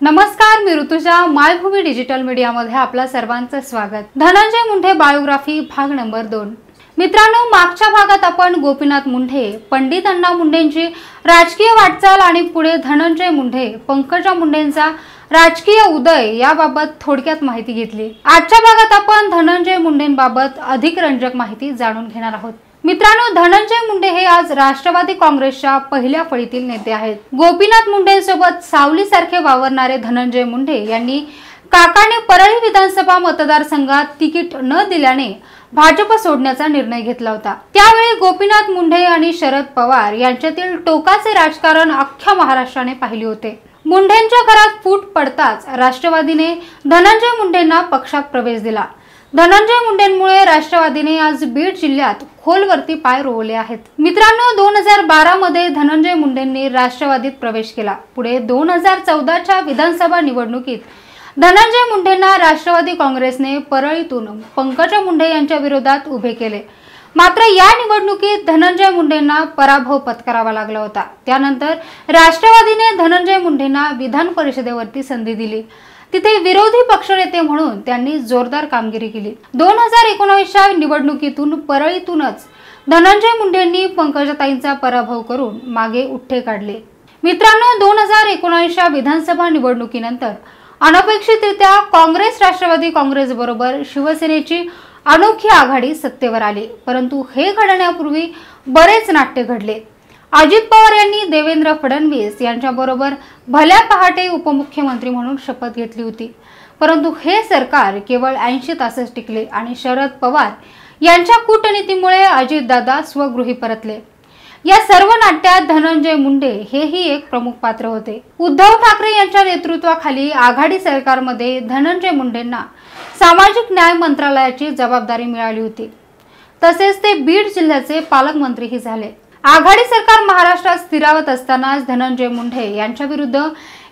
नमस्कार मी ऋतुजा. मायभूमी डिजिटल मीडियामध्ये आपलं सर्वांचं स्वागत. धनंजय मुंढे बायोग्राफी भाग नंबर दोन. मित्रांनो मागच्या भागात आपण गोपीनाथ मुंडे पंडित अण्णा मुंडेंची राजकीय वाटचाल आणि पुढे धनंजय मुंडे पंकजा मुंडेंचा राजकीय उदय याबाबत थोडक्यात माहिती घेतली. आजच्या भागात आपण धनंजय मुंडेंबाबत अधिक रंजक माहिती जाणून घेणार आहोत. मित्रांनो धनंजय मुंडे हे आज राष्ट्रवादी काँग्रेसच्या पहिल्या फळीतील नेते आहेत. गोपीनाथ मुंडेंसोबत सावलीसारखे वावरणारे धनंजय मुंडे यांनी काकाने परळी विधानसभा मतदारसंघात तिकीट न दिल्याने भाजप सोडण्याचा निर्णय घेतला होता. त्यावेळी गोपीनाथ मुंडे आणि शरद पवार यांच्यातील टोकाचे राजकारण अख्ख्या महाराष्ट्राने पाहिले होते. मुंडेंच्या घरात फूट पडताच राष्ट्रवादीने धनंजय मुंडेंना पक्षात प्रवेश दिला. धनंजय मुंडेंमुळे राष्ट्रवादीने आज बीड जिल्ह्यात खोलवरती पाय रोवले आहेत. मित्रांनो दोन हजार बारा मध्ये धनंजय मुंडेंनी राष्ट्रवादीत प्रवेश केला. पुढे दोन हजार चौदाच्या विधानसभा निवडणुकीत धनंजय मुंडेंना राष्ट्रवादी काँग्रेसने परळीतून पंकजा मुंडे यांच्या विरोधात उभे केले. मात्र या निवडणुकीत धनंजय मुंडेंना पराभव पत्करावा लागला होता. त्यानंतर राष्ट्रवादीने धनंजय मुंडेंना विधान परिषदेवरती संधी दिली. तिथे विरोधी पक्षनेते म्हणून त्यांनी जोरदार कामगिरी केली. दोन हजार एकोणावीसच्या निवडणुकीतून परळीतूनच धनंजय मुंडेंनी पंकजाताईंचा पराभव करून मागे उठ्ठे काढले. मित्रांनो दोन हजार एकोणावीसच्या विधानसभा निवडणुकीनंतर अनपेक्षितरित्या काँग्रेस राष्ट्रवादी काँग्रेस बरोबर शिवसेनेची अनोखी आघाडी सत्तेवर आली. परंतु हे घडण्यापूर्वी बरेच नाट्य घडले. अजित पवार यांनी देवेंद्र फडणवीस यांच्याबरोबर भल्या पहाटे उपमुख्यमंत्री म्हणून शपथ घेतली होती. परंतु हे सरकार केवळ ऐंशी तासच टिकले आणि शरद पवार यांच्या कूटनीतीमुळे अजितदादा स्वगृही परतले. या सर्व नाट्यात धनंजय मुंडे हेही एक प्रमुख पात्र होते. उद्धव ठाकरे यांच्या नेतृत्वाखाली आघाडी सरकारमध्ये धनंजय मुंडेंना सामाजिक न्याय मंत्रालयाची जबाबदारी मिळाली होती. तसेच ते बीड जिल्ह्याचे पालकमंत्रीही झाले. आघाडी सरकार महाराष्ट्रात स्थिरावत असतानाच धनंजय मुंढे यांच्या विरुद्ध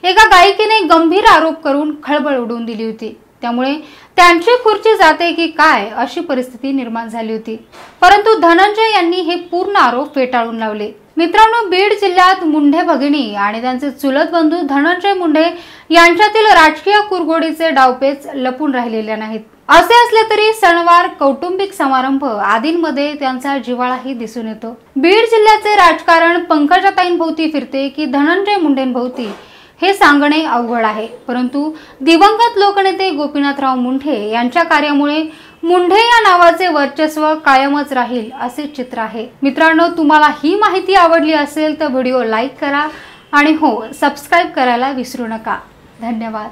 एका गायिकेने गंभीर आरोप करून खळबळ उडवून दिली होती. त्यामुळे त्यांची खुर्ची जाते की काय अशी परिस्थिती निर्माण झाली होती. परंतु धनंजय यांनी हे पूर्ण आरोप फेटाळून लावले. मित्रांनो बीड जिल्ह्यात मुंढे भगिनी आणि त्यांचे चुलत बंधू धनंजय मुंडे यांच्यातील राजकीय कुरगोडीचे डावपेच लपून राहिलेले नाहीत. असे असले तरी सणवार कौटुंबिक समारंभ आदींमध्ये त्यांचा जिवाळाही दिसून येतो. बीड जिल्ह्याचे राजकारण पंकजाताईंभोवती फिरते की धनंजय मुंडेंभोवती हे सांगणे अवघड आहे. परंतु दिवंगत लोकनेते गोपीनाथराव मुंढे यांच्या कार्यामुळे मुंढे या नावाचे वर्चस्व कायमच राहील असे चित्र आहे. मित्रांनो तुम्हाला ही माहिती आवडली असेल तर व्हिडिओ लाईक करा आणि हो सबस्क्राईब करायला विसरू नका. धन्यवाद.